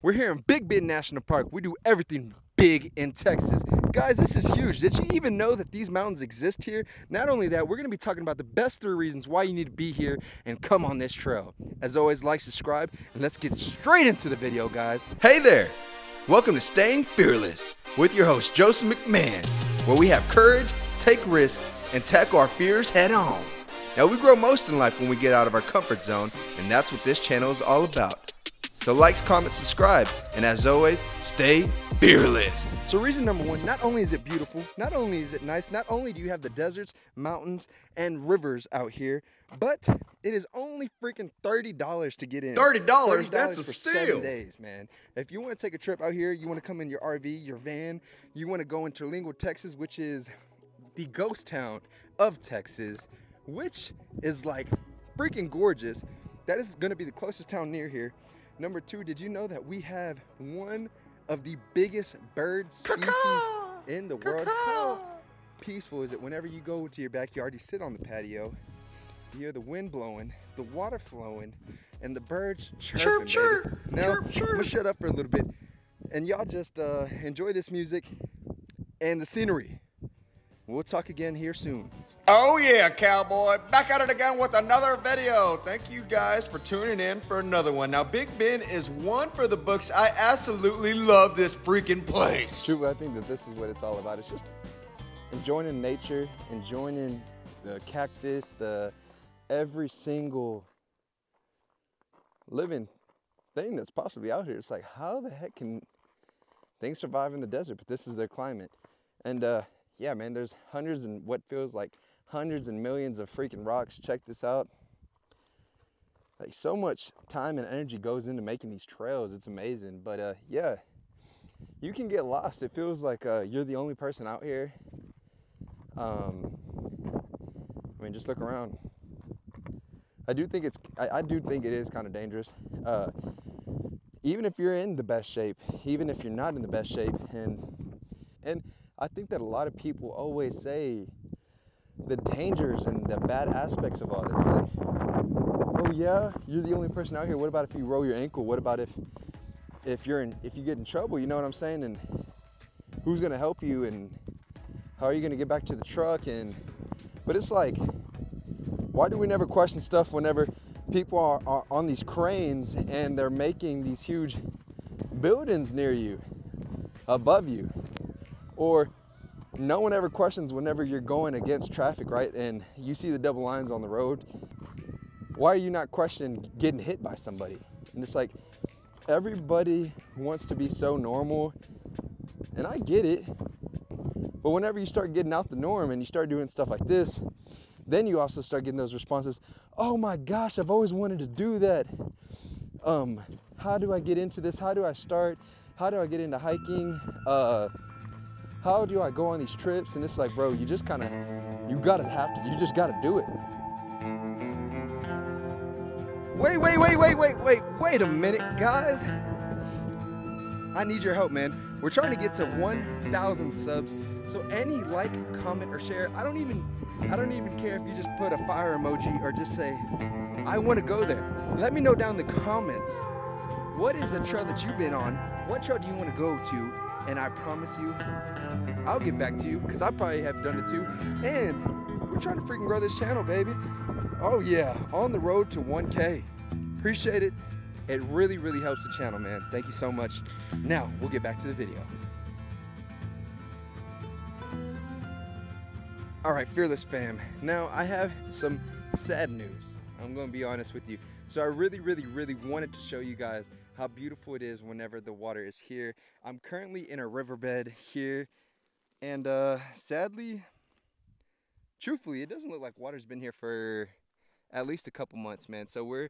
We're here in Big Bend National Park. We do everything big in Texas. Guys, this is huge. Did you even know that these mountains exist here? Not only that, we're gonna be talking about the best three reasons why you need to be here and come on this trail. As always, like, subscribe, and let's get straight into the video, guys. Hey there! Welcome to Staying Fearless with your host, Joseph McMahon, where we have courage, take risk, and tackle our fears head on. Now, we grow most in life when we get out of our comfort zone, and that's what this channel is all about. So, likes, comment, subscribe, and as always, stay fearless. So reason number one, not only is it beautiful, not only is it nice, not only do you have the deserts, mountains, and rivers out here, but it is only freaking $30 to get in. $30? That's a for steal. seven days, man. If you want to take a trip out here, you want to come in your RV, your van, you want to go into Terlingua, Texas, which is the ghost town of Texas, which is like freaking gorgeous. That is going to be the closest town near here. Number two, did you know that we have one of the biggest bird species in the world? How peaceful is it whenever you go to your backyard, you sit on the patio, you hear the wind blowing, the water flowing, and the birds chirping. Chirp, baby. chirp, Now, chirp, chirp. gonna shut up for a little bit, and y'all just uh, enjoy this music and the scenery. We'll talk again here soon. Oh yeah, cowboy. Back at it again with another video. Thank you guys for tuning in for another one. Now, Big Bend is one for the books. I absolutely love this freaking place. True, I think that this is what it's all about. It's just enjoying nature, enjoying the cactus, the every single living thing that's possibly out here. It's like, how the heck can things survive in the desert? But this is their climate. And uh, yeah, man, there's hundreds and what feels like hundreds and millions of freaking rocks. Check this out. Like so much time and energy goes into making these trails. It's amazing. But uh, yeah, you can get lost. It feels like uh, you're the only person out here. Um, I mean, just look around. I do think it's. I, I do think it is kind of dangerous. Uh, even if you're in the best shape, even if you're not in the best shape, and and I think that a lot of people always say the dangers and the bad aspects of all this. Like, oh yeah, you're the only person out here. What about if you roll your ankle? What about if if you're in if you get in trouble? You know what I'm saying? And who's gonna help you? And how are you gonna get back to the truck? And but it's like, why do we never question stuff whenever people are, are on these cranes and they're making these huge buildings near you, above you, or no one ever questions whenever you're going against traffic, right? And you see the double lines on the road. Why are you not questioning getting hit by somebody? And it's like everybody wants to be so normal, and I get it. But whenever you start getting out the norm and you start doing stuff like this, then you also start getting those responses. Oh my gosh, I've always wanted to do that. Um, how do I get into this? How do I start? How do I get into hiking? Uh, how do I go on these trips? And it's like, bro, you just kind of, you gotta have to, you just gotta do it. Wait, wait, wait, wait, wait, wait, wait a minute, guys. I need your help, man. We're trying to get to 1,000 subs. So any like, comment, or share, I don't even, I don't even care if you just put a fire emoji or just say, I want to go there. Let me know down in the comments. What is a trail that you've been on? What trail do you want to go to? And I promise you, I'll get back to you because I probably have done it too. And we're trying to freaking grow this channel, baby. Oh yeah, on the road to 1K. Appreciate it. It really, really helps the channel, man. Thank you so much. Now, we'll get back to the video. All right, Fearless fam. Now, I have some sad news. I'm to be honest with you. So, I really, really, really wanted to show you guys how beautiful it is whenever the water is here. I'm currently in a riverbed here, and uh, sadly, truthfully, it doesn't look like water's been here for at least a couple months, man. So, we're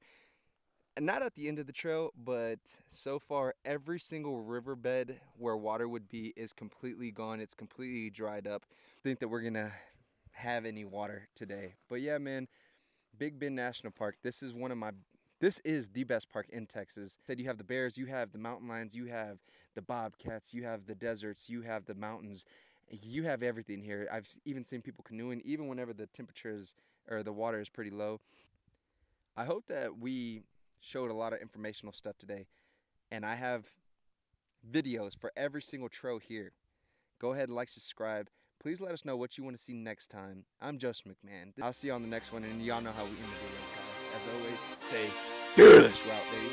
not at the end of the trail, but so far every single riverbed where water would be is completely gone. It's completely dried up. think that we're gonna have any water today. But yeah, man, Big Bend National Park. This is one of my this is the best park in Texas. Said you have the bears, you have the mountain lions, you have the bobcats, you have the deserts, you have the mountains. You have everything here. I've even seen people canoeing, even whenever the temperatures or the water is pretty low. I hope that we showed a lot of informational stuff today. and I have videos for every single trail here. Go ahead and like, subscribe. Please let us know what you want to see next time. I'm Joseph McMahon. I'll see you on the next one, and y'all know how we end the videos. As always, stay fearless route, baby.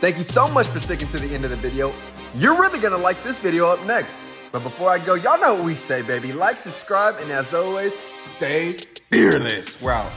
Thank you so much for sticking to the end of the video. You're really gonna like this video up next. But before I go, y'all know what we say, baby. Like, subscribe, and as always, stay fearless. Wow.